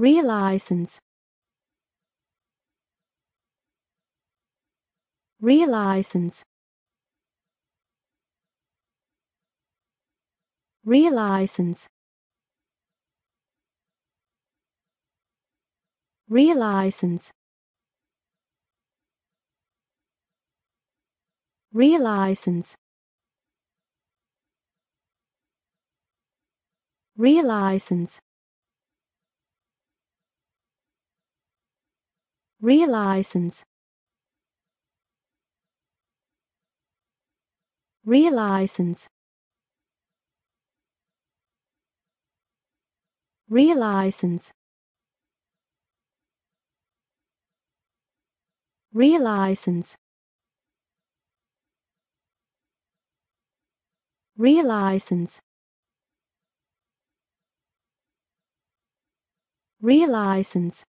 realize realize realize realize realize realize realize realize realize realize realize realize